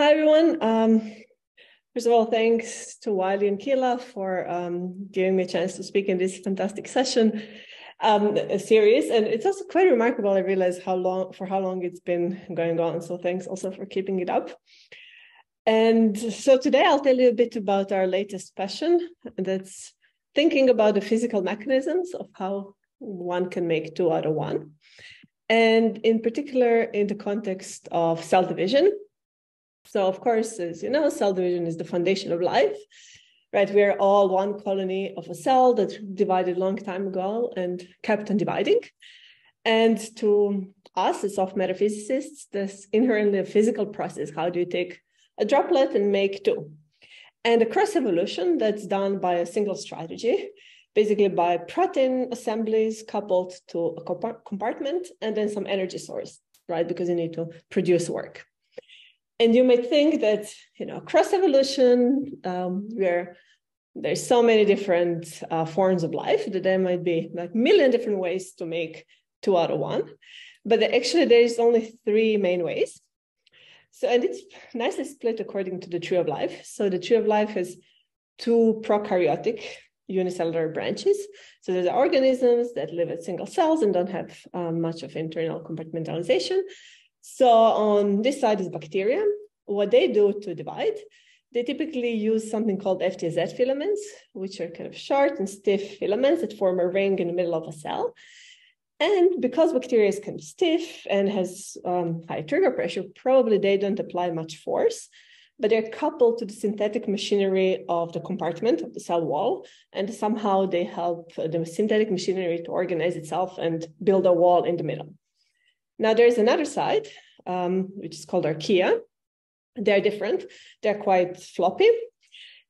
Hi, everyone. Um, first of all, thanks to Wiley and Kila for um, giving me a chance to speak in this fantastic session um, series. And it's also quite remarkable. I realize how long, for how long it's been going on. So thanks also for keeping it up. And so today I'll tell you a bit about our latest passion. That's thinking about the physical mechanisms of how one can make two out of one. And in particular, in the context of cell division, so, of course, as you know, cell division is the foundation of life, right? We are all one colony of a cell that divided long time ago and kept on dividing. And to us, as soft matter physicists, this inherently a physical process. How do you take a droplet and make two? And a cross evolution that's done by a single strategy, basically by protein assemblies coupled to a compartment and then some energy source, right? Because you need to produce work and you may think that you know cross evolution um, where there's so many different uh, forms of life that there might be like million different ways to make two out of one. But actually there's only three main ways. So and it's nicely split according to the tree of life. So the tree of life has two prokaryotic unicellular branches. So there's organisms that live at single cells and don't have um, much of internal compartmentalization so on this side is bacteria. What they do to divide, they typically use something called FtsZ filaments, which are kind of short and stiff filaments that form a ring in the middle of a cell. And because bacteria is kind of stiff and has um, high turgor pressure, probably they don't apply much force, but they're coupled to the synthetic machinery of the compartment of the cell wall. And somehow they help the synthetic machinery to organize itself and build a wall in the middle. Now there's another side, um, which is called archaea. They're different. They're quite floppy.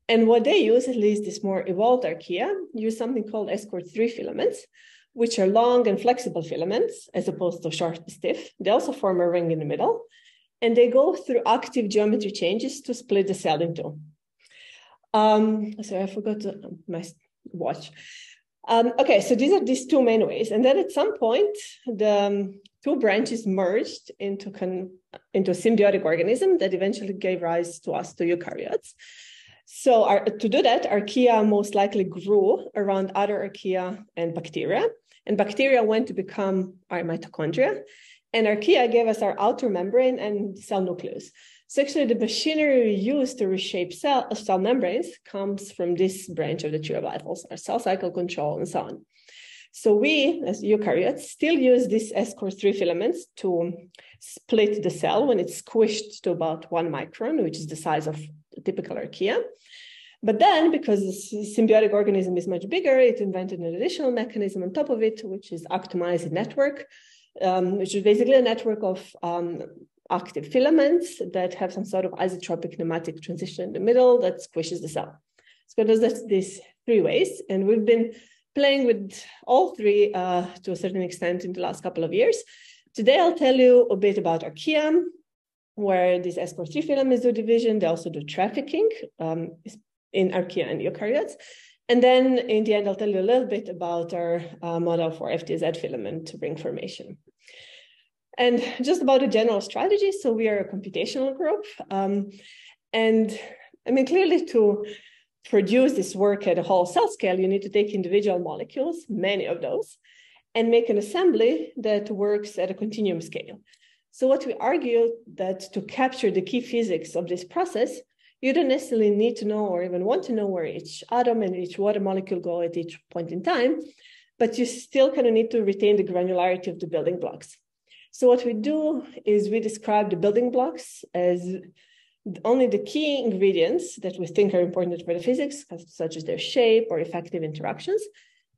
And what they use, at least this more evolved archaea, use something called ESCRT-III filaments, which are long and flexible filaments as opposed to short and stiff. They also form a ring in the middle. And they go through active geometry changes to split the cell in two. Um, so I forgot to, my watch. Um, okay, so these are these two main ways. And then at some point, the um, two branches merged into, con- into a symbiotic organism that eventually gave rise to us, to eukaryotes. So our, to do that, archaea most likely grew around other archaea and bacteria. And bacteria went to become our mitochondria. And archaea gave us our outer membrane and cell nucleus. So actually the machinery we use to reshape cell, cell membranes comes from this branch of the tree of life, also our cell cycle control and so on. So we, as eukaryotes, still use these ESCRT-III filaments to split the cell when it's squished to about one micron, which is the size of a typical archaea. But then, because the symbiotic organism is much bigger, it invented an additional mechanism on top of it, which is actomyosin network, um, which is basically a network of um, active filaments that have some sort of isotropic nematic transition in the middle that squishes the cell. So there's these three ways, and we've been playing with all three uh, to a certain extent in the last couple of years. Today, I'll tell you a bit about Archaea, where these ESCRT-III filaments do division. They also do trafficking um, in Archaea and eukaryotes. And then in the end, I'll tell you a little bit about our uh, model for FtsZ filament to ring formation. And just about a general strategy. So we are a computational group. Um, and I mean, clearly to produce this work at a whole cell scale, you need to take individual molecules, many of those, and make an assembly that works at a continuum scale. So what we argue that to capture the key physics of this process, you don't necessarily need to know or even want to know where each atom and each water molecule go at each point in time, but you still kind of need to retain the granularity of the building blocks. So what we do is we describe the building blocks as only the key ingredients that we think are important for the physics, such as their shape or effective interactions.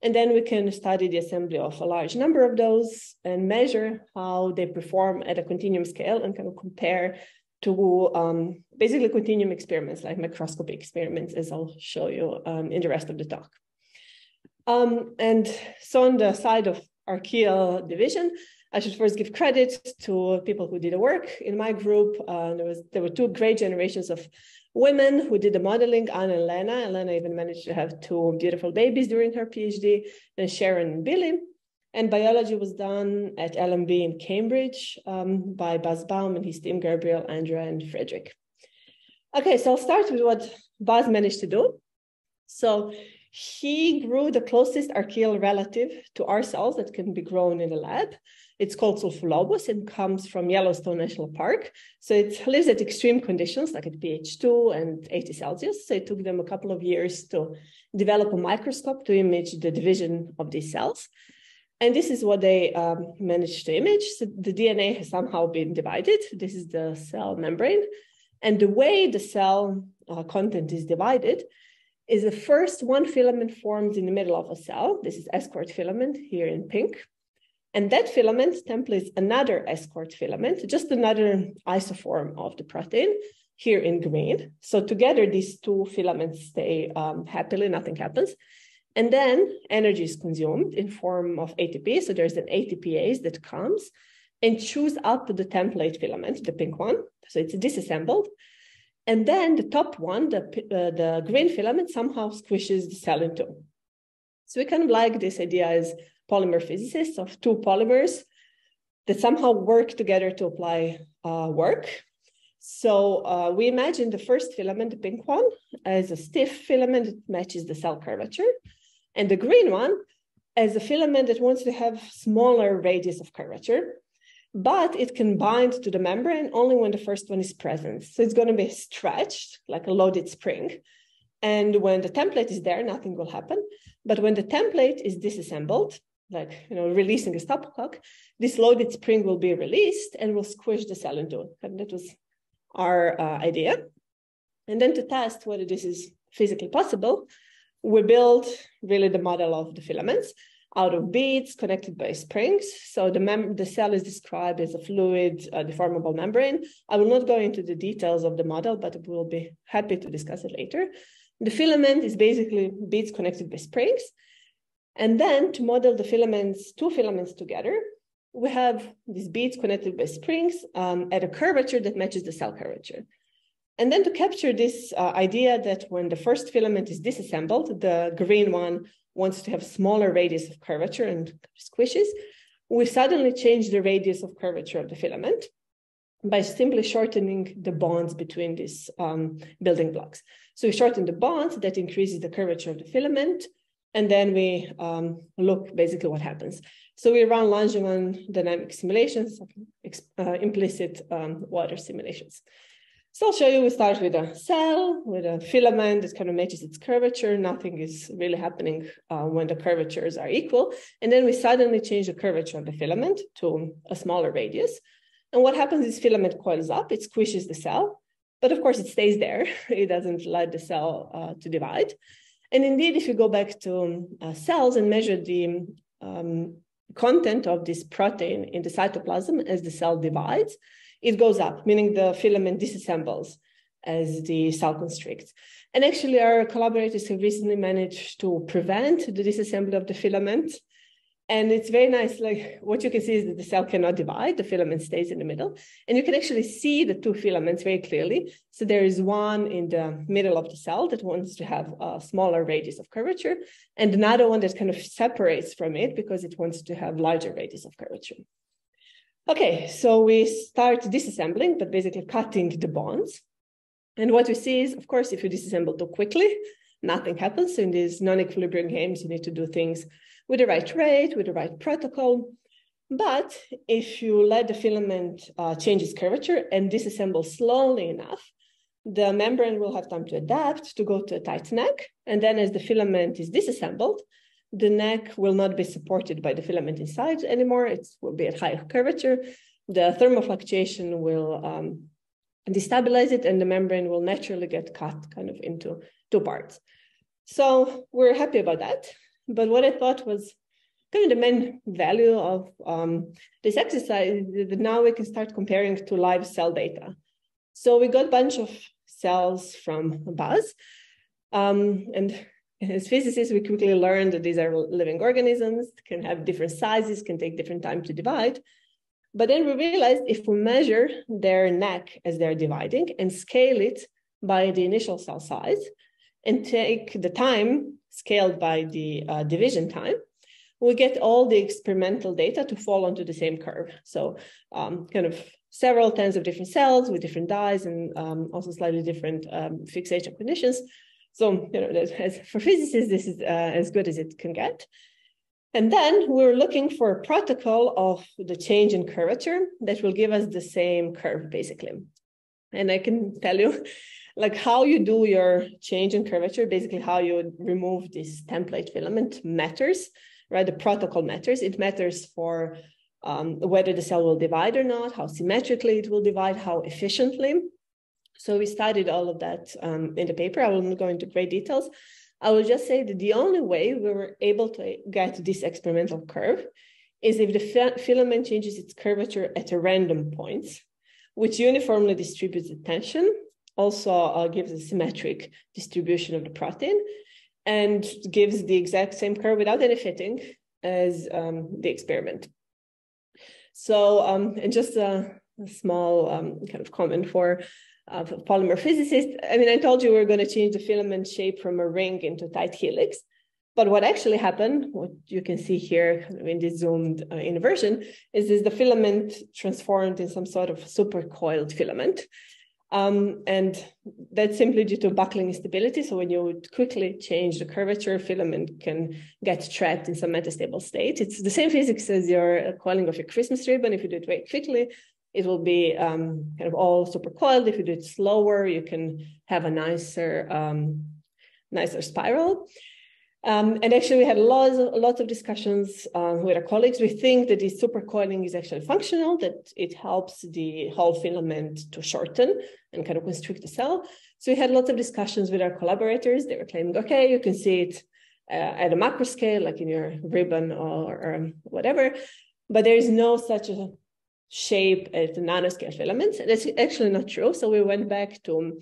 And then we can study the assembly of a large number of those and measure how they perform at a continuum scale and kind of compare to um, basically continuum experiments like microscopy experiments, as I'll show you um, in the rest of the talk. Um, and so on the side of archaeal division, I should first give credit to people who did the work in my group. Uh, there was there were two great generations of women who did the modeling, Anna and Lena. Lena even managed to have two beautiful babies during her PhD, and Sharon and Billy. And biology was done at LMB in Cambridge um, by Buzz Baum and his team, Gabriel, Andrea, and Frederick. Okay, so I'll start with what Buzz managed to do. So he grew the closest archaeal relative to our cells that can be grown in the lab. It's called Sulfolobus and comes from Yellowstone National Park. So it lives at extreme conditions like at pH 2 and 80 Celsius. So it took them a couple of years to develop a microscope to image the division of these cells. And this is what they um, managed to image. So the DNA has somehow been divided. This is the cell membrane. And the way the cell uh, content is divided is the first one filament forms in the middle of a cell. This is ESCRT filament here in pink. And that filament templates another ESCRT filament, just another isoform of the protein here in green. So together, these two filaments stay um, happily, nothing happens. And then energy is consumed in form of ATP. So there's an ATPase that comes and chews up the template filament, the pink one. So it's disassembled. And then the top one, the, uh, the green filament, somehow squishes the cell in two. So we kind of like this idea as polymer physicists of two polymers that somehow work together to apply uh, work. So uh, we imagine the first filament, the pink one, as a stiff filament that matches the cell curvature, and the green one as a filament that wants to have smaller radius of curvature, but it can bind to the membrane only when the first one is present. So it's going to be stretched like a loaded spring. And when the template is there, nothing will happen. But when the template is disassembled, like you know releasing a stopcock, this loaded spring will be released and will squish the cell into it. And that was our uh, idea. And then to test whether this is physically possible, we built really the model of the filaments out of beads connected by springs. So the, mem- the cell is described as a fluid uh, deformable membrane. I will not go into the details of the model, but we will be happy to discuss it later. The filament is basically beads connected by springs. And then to model the filaments, two filaments together, we have these beads connected by springs um, at a curvature that matches the cell curvature. And then to capture this uh, idea that when the first filament is disassembled, the green one wants to have smaller radius of curvature and squishes, we suddenly change the radius of curvature of the filament by simply shortening the bonds between these um, building blocks. So we shorten the bonds that increases the curvature of the filament, and then we um, look basically what happens. So we run Langevin dynamic simulations, uh, implicit um, water simulations. So I'll show you, we start with a cell, with a filament that kind of matches its curvature. Nothing is really happening uh, when the curvatures are equal. And then we suddenly change the curvature of the filament to a smaller radius. And what happens is filament coils up, it squishes the cell, but of course it stays there. it doesn't let the cell uh, to divide. And indeed, if you go back to uh, cells and measure the um, content of this protein in the cytoplasm as the cell divides, it goes up, meaning the filament disassembles as the cell constricts. And actually, our collaborators have recently managed to prevent the disassembly of the filament and it's very nice. Like what you can see is that the cell cannot divide, the filament stays in the middle. And you can actually see the two filaments very clearly. So there is one in the middle of the cell that wants to have a smaller radius of curvature, and another one that kind of separates from it because it wants to have larger radius of curvature. Okay, so we start disassembling, but basically cutting the bonds. And what we see is, of course, if you disassemble too quickly, nothing happens. In these non-equilibrium games, you need to do things with the right rate, with the right protocol. But if you let the filament uh, change its curvature and disassemble slowly enough, the membrane will have time to adapt to go to a tight neck. And then as the filament is disassembled, the neck will not be supported by the filament inside anymore. It will be at high curvature. The thermal fluctuation will um, destabilize it and the membrane will naturally get cut kind of into two parts. So we're happy about that. But what I thought was kind of the main value of um, this exercise is that now we can start comparing to live cell data. So we got a bunch of cells from Buzz. Um, and as physicists, we quickly learned that these are living organisms, can have different sizes, can take different time to divide. But then we realized if we measure their neck as they're dividing and scale it by the initial cell size and take the time scaled by the uh, division time, we get all the experimental data to fall onto the same curve. So um, kind of several tens of different cells with different dyes and um, also slightly different um, fixation conditions. So, you know, as, for physicists, this is uh, as good as it can get. And then we're looking for a protocol of the change in curvature that will give us the same curve, basically. And I can tell you, like how you do your change in curvature, basically how you remove this template filament matters, right? The protocol matters. It matters for um, whether the cell will divide or not, how symmetrically it will divide, how efficiently. So we studied all of that um, in the paper. I will not go into great details. I will just say that the only way we were able to get this experimental curve is if the filament changes its curvature at a random points, which uniformly distributes the tension, also uh, gives a symmetric distribution of the protein, and gives the exact same curve without any fitting as um, the experiment. So, um, and just a, a small um, kind of comment for uh, polymer physicists. I mean, I told you we are going to change the filament shape from a ring into tight helix. But what actually happened, what you can see here in this zoomed uh, inversion, is, is the filament transformed in some sort of supercoiled filament. Um, and that's simply due to buckling instability. So when you quickly change the curvature, filament can get trapped in some metastable state. It's the same physics as your coiling of your Christmas ribbon. If you do it very quickly, it will be um, kind of all super coiled. If you do it slower, you can have a nicer, um, nicer spiral. Um, and actually, we had lots of, lots of discussions um, with our colleagues. We think that this supercoiling is actually functional, that it helps the whole filament to shorten and kind of constrict the cell. So we had lots of discussions with our collaborators. They were claiming, okay, you can see it uh, at a macro scale, like in your ribbon or, or whatever, but there is no such a shape at the nanoscale filaments. That's actually not true. So we went back to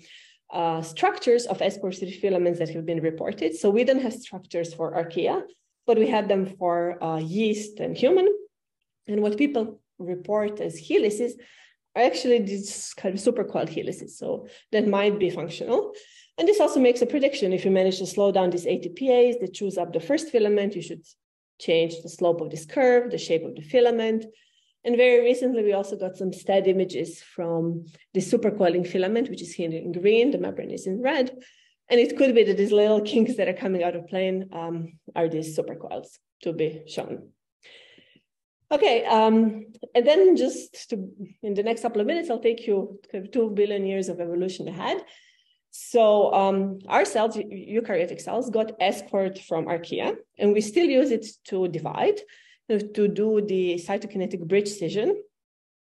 uh, structures of ESCRT filaments that have been reported. So we don't have structures for archaea, but we had them for uh, yeast and human. And what people report as helices are actually these kind of supercoiled helices. So that might be functional. And this also makes a prediction. If you manage to slow down these ATPase that chews up the first filament, you should change the slope of this curve, the shape of the filament, and very recently, we also got some STED images from the supercoiling filament, which is here in green, the membrane is in red. And it could be that these little kinks that are coming out of plane um, are these supercoils to be shown. Okay, um, and then just to, in the next couple of minutes, I'll take you two billion years of evolution ahead. So um, our cells, eukaryotic cells, got ESCRT from archaea, and we still use it to divide to do the cytokinetic bridge scission,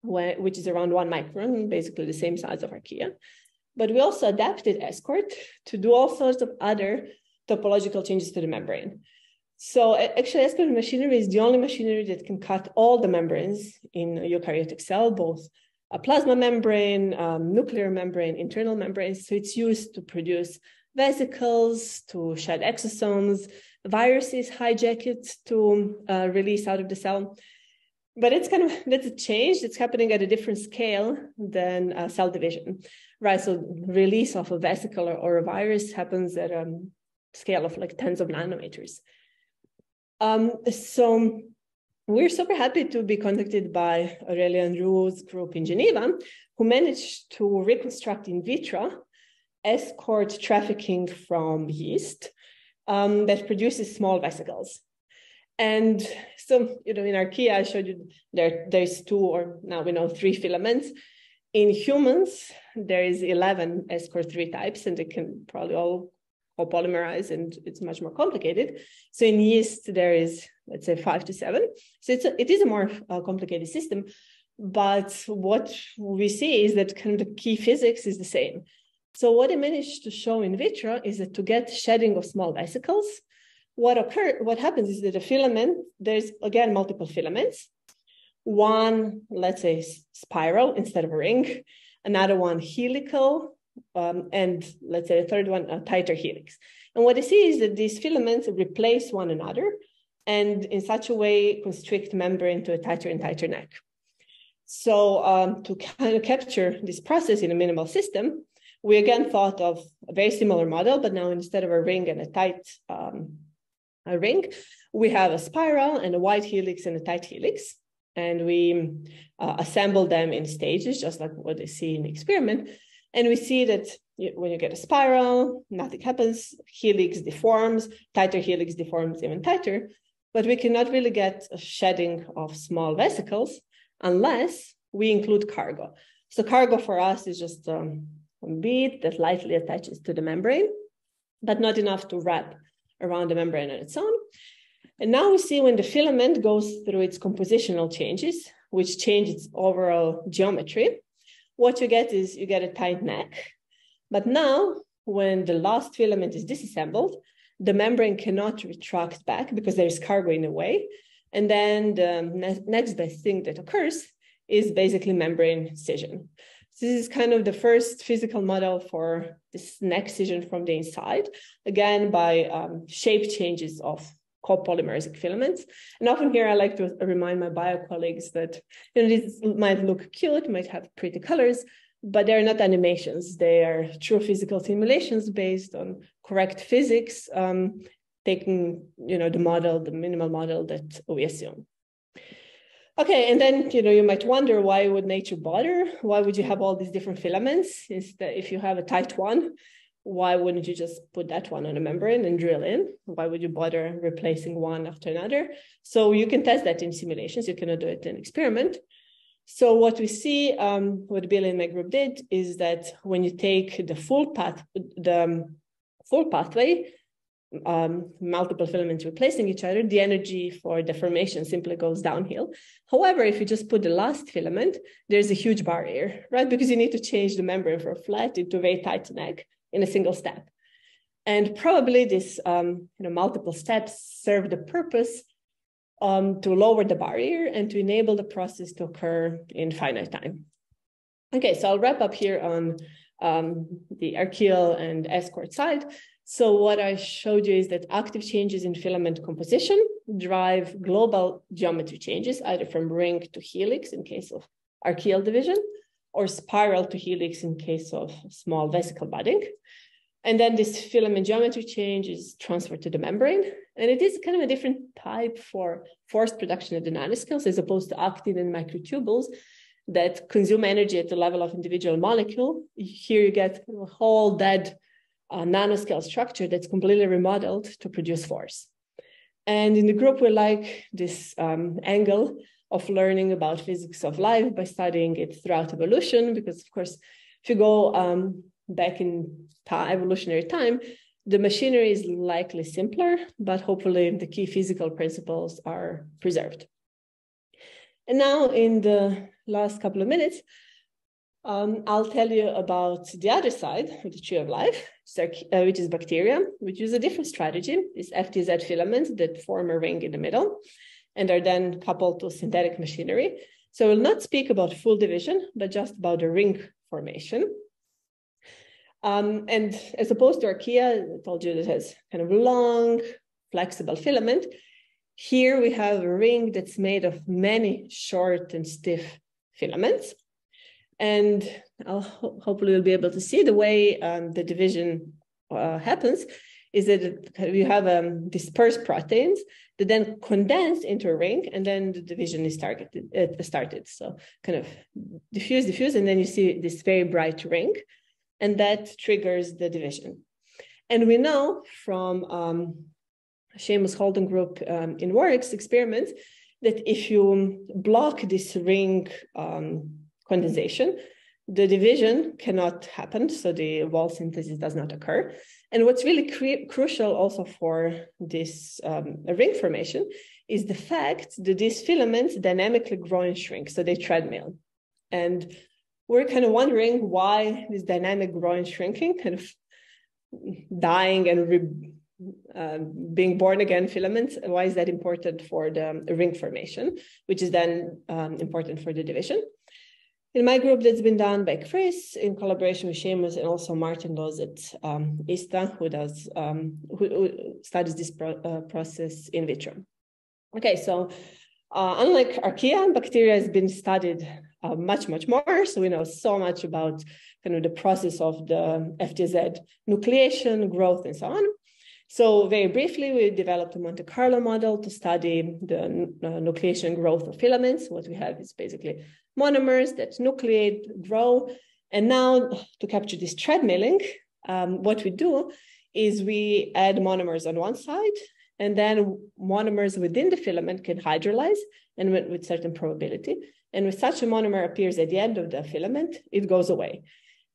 which is around one micron, basically the same size of archaea. But we also adapted ESCRT to do all sorts of other topological changes to the membrane. So actually, ESCRT machinery is the only machinery that can cut all the membranes in eukaryotic cell, both a plasma membrane, um, nuclear membrane, internal membranes. So it's used to produce vesicles, to shed exosomes, viruses hijack it to uh, release out of the cell. But it's kind of that's a change that's happening at a different scale than uh, cell division, right? So release of a vesicle or, or a virus happens at a scale of like tens of nanometers. Um, so we're super happy to be contacted by Aurélien Roux's group in Geneva, who managed to reconstruct in vitro ESCRT trafficking from yeast um, that produces small vesicles. And so, you know, in archaea, I showed you there, there's two or now we know three filaments. In humans, there is 11 ESCRT-III types, and they can probably all co-polymerize, and it's much more complicated. So in yeast, there is, let's say, five to seven. So it's a, it is a more uh, complicated system. But what we see is that kind of the key physics is the same. So what I managed to show in vitro is that to get shedding of small vesicles, what occur, what happens is that a filament, there's again multiple filaments, one, let's say spiral instead of a ring, another one helical, um, and let's say the third one, a tighter helix. And what I see is that these filaments replace one another and in such a way constrict membrane to a tighter and tighter neck. So um, to kind of capture this process in a minimal system, we again thought of a very similar model, but now instead of a ring and a tight um, a ring, we have a spiral and a wide helix and a tight helix. and we uh, assemble them in stages, just like what they see in the experiment. And we see that when you get a spiral, nothing happens, helix deforms, tighter helix deforms even tighter, but we cannot really get a shedding of small vesicles unless we include cargo. So cargo for us is just um, bead that lightly attaches to the membrane, but not enough to wrap around the membrane on its own. And now we see when the filament goes through its compositional changes, which change its overall geometry, what you get is you get a tight neck. But now, when the last filament is disassembled, the membrane cannot retract back because there is cargo in the way. And then the ne next best thing that occurs is basically membrane scission. This is kind of the first physical model for this neck scission from the inside, again, by um, shape changes of copolymeric filaments. And often here I like to remind my bio colleagues that you know, these might look cute, might have pretty colors, but they're not animations. They are true physical simulations based on correct physics, um, taking you know the model, the minimal model that we assume. Okay, and then you know you might wonder why would nature bother? Why would you have all these different filaments? Instead, if you have a tight one, why wouldn't you just put that one on a membrane and drill in? Why would you bother replacing one after another? So you can test that in simulations. You cannot do it in experiment. So what we see, um, what Bill and my group did is that when you take the full path, the um, full pathway, um, multiple filaments replacing each other, the energy for deformation simply goes downhill. However, if you just put the last filament, there's a huge barrier, right? Because you need to change the membrane from flat into a very tight neck in a single step. And probably these um, you know, multiple steps serve the purpose um, to lower the barrier and to enable the process to occur in finite time. Okay, so I'll wrap up here on um, the archaeal and ESCRT side. So what I showed you is that active changes in filament composition drive global geometry changes, either from ring to helix in case of archaeal division, or spiral to helix in case of small vesicle budding. And then this filament geometry change is transferred to the membrane. And it is kind of a different type for forced production of the nanoscales as opposed to actin and microtubules that consume energy at the level of individual molecule. Here you get a whole dead uh, nanoscale structure that's completely remodeled to produce force. And in the group, we like this um, angle of learning about physics of life by studying it throughout evolution. Because, of course, if you go um, back in evolutionary time, the machinery is likely simpler, but hopefully the key physical principles are preserved. And now, in the last couple of minutes, um, I'll tell you about the other side of the tree of life, uh, which is bacteria, which use a different strategy. This FtsZ filaments that form a ring in the middle and are then coupled to synthetic machinery. So we'll not speak about full division, but just about the ring formation. Um, and as opposed to archaea, I told you that it has kind of long, flexible filament. Here we have a ring that's made of many short and stiff filaments. And I'll ho hopefully we'll be able to see the way um, the division uh, happens is that you have um, dispersed proteins that then condense into a ring, and then the division is targeted, uh, started. So kind of diffuse, diffuse, and then you see this very bright ring, and that triggers the division. And we know from um, Seamus Holden group um, in Warwick's experiments that if you block this ring um, condensation, the division cannot happen, so the wall synthesis does not occur. And what's really crucial also for this um, ring formation is the fact that these filaments dynamically grow and shrink, so they treadmill. And we're kind of wondering why this dynamic growing shrinking, kind of dying and re, uh, being born again filaments, why is that important for the ring formation, which is then um, important for the division? In my group, that's been done by Chris in collaboration with Seamus and also Martin Loose at um, ISTA, who does um, who, who, studies this pro uh, process in vitro. Okay, so uh, unlike archaea, bacteria has been studied uh, much, much more. So we know so much about kind of the process of the FtsZ nucleation, growth, and so on. So very briefly, we developed a Monte Carlo model to study the uh, nucleation growth of filaments. What we have is basically monomers that nucleate, grow. And now to capture this treadmilling, um, what we do is we add monomers on one side, and then monomers within the filament can hydrolyze and with, with certain probability. And when such a monomer appears at the end of the filament, it goes away.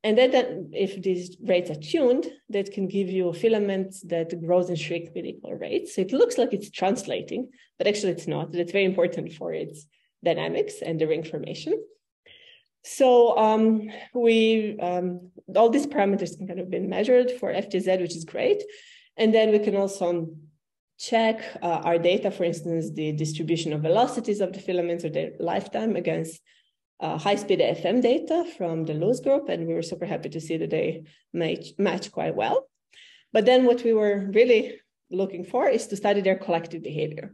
And then, if these rates are tuned, that can give you a filament that grows and shrinks with equal rates. So it looks like it's translating, but actually it's not. That's very important for its dynamics and the ring formation. So um, we um, all these parameters can kind of been measured for FtsZ, which is great. And then we can also check uh, our data, for instance, the distribution of velocities of the filaments or their lifetime against uh, high-speed FM data from the Loose group, and we were super happy to see that they match, match quite well. But then what we were really looking for is to study their collective behavior.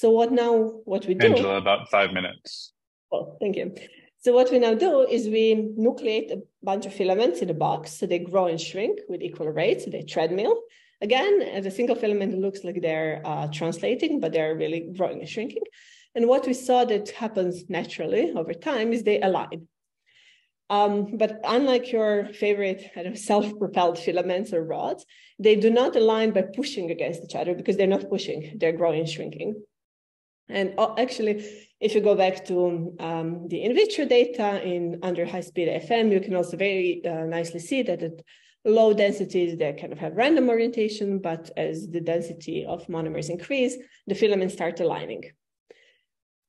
So what now, what we do- Angela, about five minutes. Oh, thank you. So what we now do is we nucleate a bunch of filaments in a box, so they grow and shrink with equal rates, so they treadmill. Again, as a single filament, it looks like they're uh, translating, but they're really growing and shrinking. And what we saw that happens naturally over time is they align. Um, but unlike your favorite know, self-propelled filaments or rods, they do not align by pushing against each other because they're not pushing, they're growing and shrinking. And uh, actually, if you go back to um, the in vitro data in under high-speed FM, you can also very uh, nicely see that at low densities, they kind of have random orientation, but as the density of monomers increase, the filaments start aligning.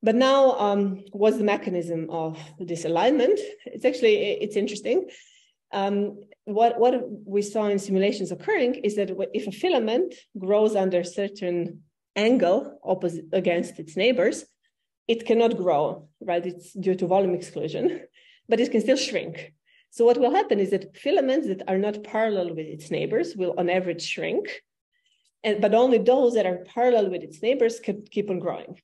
But now, um, what's the mechanism of this alignment? It's actually, it's interesting. Um, what, what we saw in simulations occurring is that if a filament grows under certain angle opposite against its neighbors, it cannot grow, right? It's due to volume exclusion, but it can still shrink. So what will happen is that filaments that are not parallel with its neighbors will on average shrink, and, but only those that are parallel with its neighbors can keep on growing.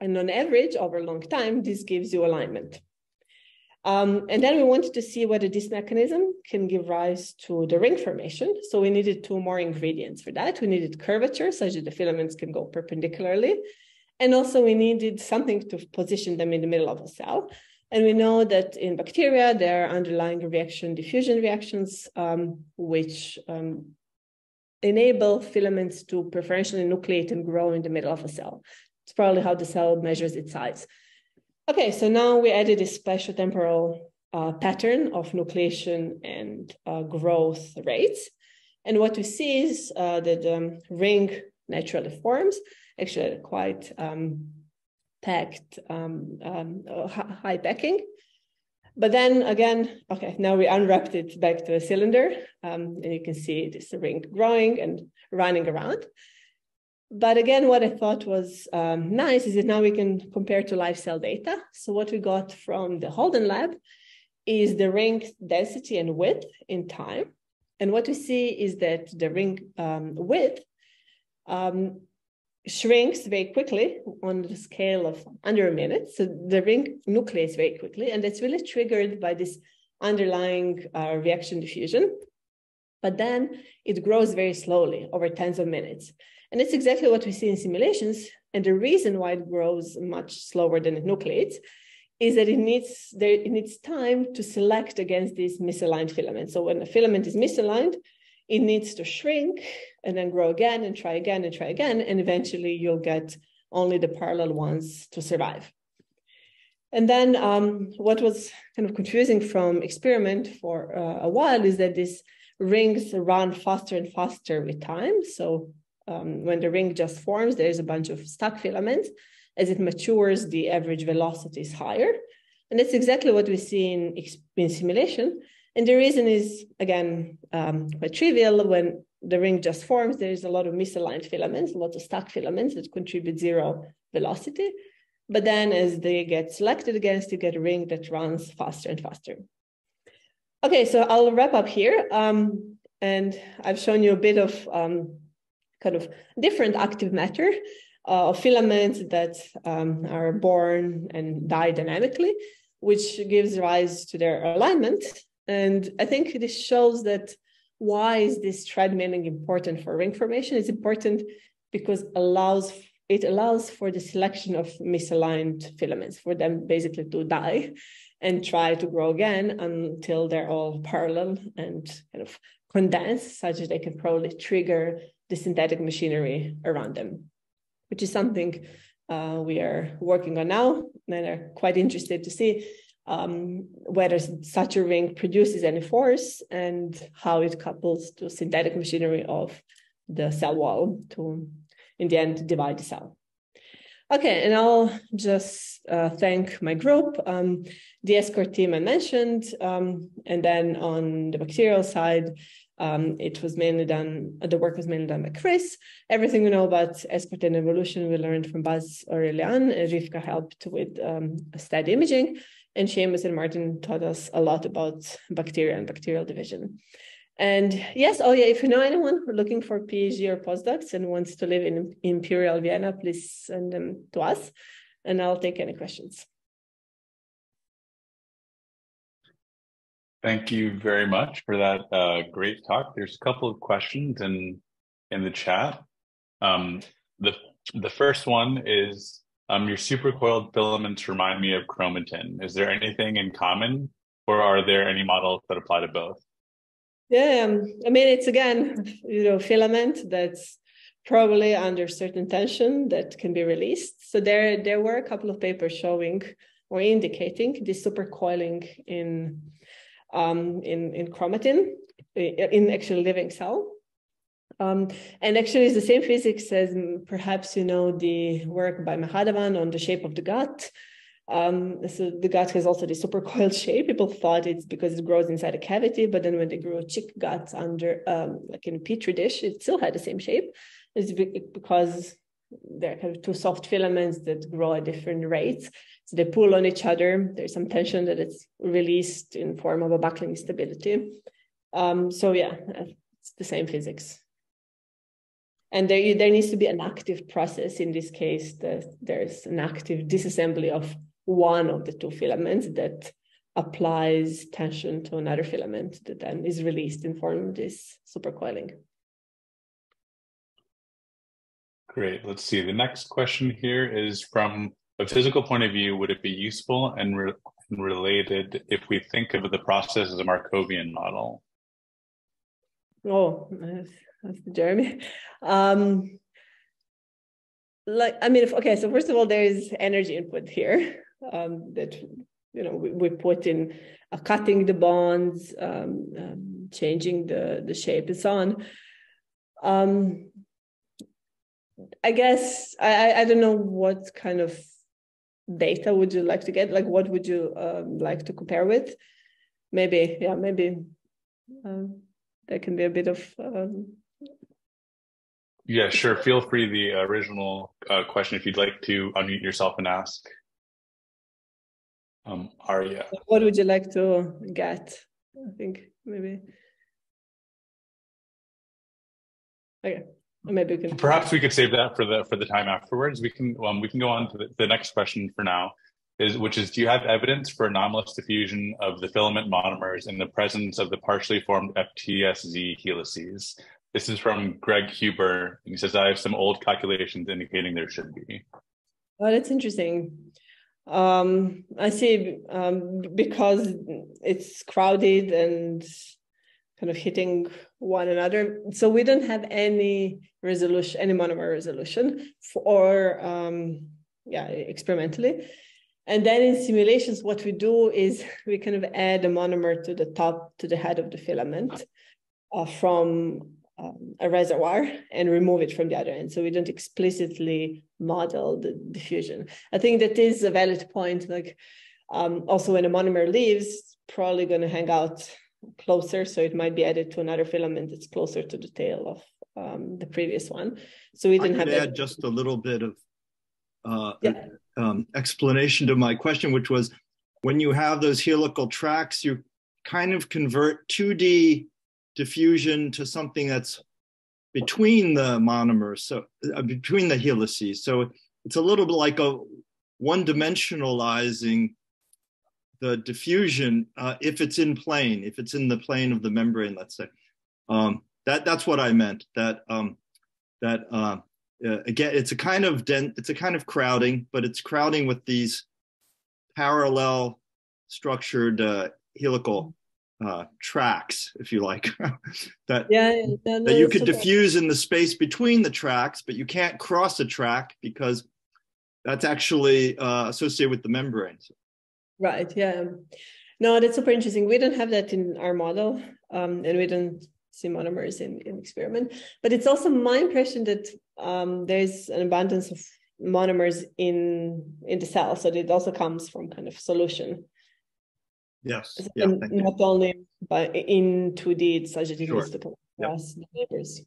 And on average, over a long time, this gives you alignment. Um, and then we wanted to see whether this mechanism can give rise to the ring formation. So we needed two more ingredients for that. We needed curvature such that the filaments can go perpendicularly. And also we needed something to position them in the middle of a cell. And we know that in bacteria, there are underlying reaction diffusion reactions, um, which um, enable filaments to preferentially nucleate and grow in the middle of a cell. It's probably how the cell measures its size. Okay, so now we added this spatiotemporal uh, pattern of nucleation and uh, growth rates. And what we see is uh, that the um, ring naturally forms, actually quite um, packed, um, um high packing. But then again, okay, now we unwrapped it back to a cylinder, um, and you can see this ring growing and running around. But again, what I thought was um, nice is that now we can compare to live cell data. So what we got from the Holden lab is the ring density and width in time. And what we see is that the ring um, width um, shrinks very quickly on the scale of under a minute. So the ring nucleates very quickly, and that's really triggered by this underlying uh, reaction diffusion. But then it grows very slowly over tens of minutes. And it's exactly what we see in simulations. And the reason why it grows much slower than it nucleates is that it needs there, it needs time to select against these misaligned filaments. So when a filament is misaligned, it needs to shrink and then grow again and try again and try again. And eventually you'll get only the parallel ones to survive. And then um, what was kind of confusing from experiment for uh, a while is that these rings run faster and faster with time. So um, when the ring just forms, there's a bunch of stuck filaments. As it matures, the average velocity is higher. And that's exactly what we see in, in simulation. And the reason is, again, um, quite trivial. When the ring just forms, there's a lot of misaligned filaments, a lot of stuck filaments that contribute zero velocity. But then as they get selected against, you get a ring that runs faster and faster. Okay, so I'll wrap up here. Um, and I've shown you a bit of um, kind of different active matter uh, of filaments that um, are born and die dynamically, which gives rise to their alignment. And I think this shows that why is this treadmilling important for ring formation? It's important because allows it allows for the selection of misaligned filaments for them basically to die and try to grow again until they're all parallel and kind of condensed such that they can probably trigger the synthetic machinery around them, which is something uh, we are working on now and are quite interested to see um, whether such a ring produces any force and how it couples to synthetic machinery of the cell wall to, in the end, divide the cell. Okay, and I'll just uh, thank my group, um, the ESCRT team I mentioned, um, and then on the bacterial side, um, it was mainly done, the work was mainly done by Chris. Everything we know about ESCRT and evolution we learned from Buzz Baz Aurélien. Rivka helped with um, imaging, and Seamus and Martin taught us a lot about bacteria and bacterial division. And yes, oh yeah, if you know anyone looking for PhD or postdocs and wants to live in Imperial Vienna, please send them to us and I'll take any questions. Thank you very much for that uh, great talk. There's a couple of questions in in the chat. Um, the the first one is um, your supercoiled filaments remind me of chromatin. Is there anything in common, or are there any models that apply to both? Yeah, um, I mean it's again, you know, filament that's probably under certain tension that can be released. So there, there were a couple of papers showing or indicating this supercoiling in um, in in chromatin in actual living cell. Um, and actually, it's the same physics as perhaps you know the work by Mahadevan on the shape of the gut. Um, so the gut has also the supercoiled shape. People thought it's because it grows inside a cavity, but then when they grew chick guts under, um, like in a petri dish, it still had the same shape. It's because they're kind of two soft filaments that grow at different rates. So they pull on each other. There's some tension that it's released in form of a buckling stability. Um, so yeah, it's the same physics. And there, there needs to be an active process. In this case, the, there's an active disassembly of one of the two filaments that applies tension to another filament that then is released in form of this supercoiling. Great. Let's see. The next question here is from a physical point of view, would it be useful and re related if we think of the process as a Markovian model? Oh, that's Jeremy. Um, like, I mean, if, okay, so first of all, there is energy input here um, that, you know, we, we put in uh, cutting the bonds, um, um, changing the, the shape and so on. Um, I guess, I, I don't know what kind of data would you like to get? Like, what would you um, like to compare with? Maybe, yeah, maybe um, there can be a bit of. Um... Yeah, sure. Feel free the original uh, question if you'd like to unmute yourself and ask. Um, Arya. What would you like to get? I think maybe. Okay maybe we can perhaps we could save that for the for the time afterwards. We can um, we can go on to the, the next question for now is which is do you have evidence for anomalous diffusion of the filament monomers in the presence of the partially formed FTSZ helices? This is from Greg Huber. He says I have some old calculations indicating there should be. Oh that's interesting. Um I see um because it's crowded and kind of hitting one another. So we don't have any resolution, any monomer resolution for, um, yeah, experimentally. And then in simulations, what we do is we kind of add a monomer to the top, to the head of the filament uh, from um, a reservoir and remove it from the other end. So we don't explicitly model the diffusion. I think that is a valid point. Like um, also when a monomer leaves, probably going to hang out closer, so it might be added to another filament that's closer to the tail of um, the previous one. So we didn't have add that. just a little bit of uh, yeah. um, explanation to my question, which was when you have those helical tracks, you kind of convert 2D diffusion to something that's between the monomers, so uh, between the helices. So it's a little bit like a one dimensionalizing the diffusion uh, if it's in plane, if it's in the plane of the membrane, let's say. Um, that that's what I meant. That um, that uh, uh, again, it's a kind of den- it's a kind of crowding, but it's crowding with these parallel structured uh, helical uh, tracks, if you like, that yeah, no, no, that you could diffuse in the space between the tracks, but you can't cross a track because that's actually uh, associated with the membranes. Right. Yeah. No, that's super interesting. We don't have that in our model, um, and we don't see monomers in, in experiment. But it's also my impression that um, there's an abundance of monomers in in the cell, so it also comes from kind of solution. Yes. Yeah, not only by in 2D, it's such a sure. the neighbors.